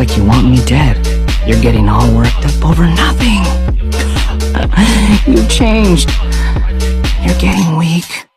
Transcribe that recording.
like you want me dead. You're getting all worked up over nothing. you changed. You're getting weak.